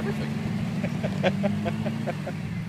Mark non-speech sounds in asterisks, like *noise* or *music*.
everything. *laughs*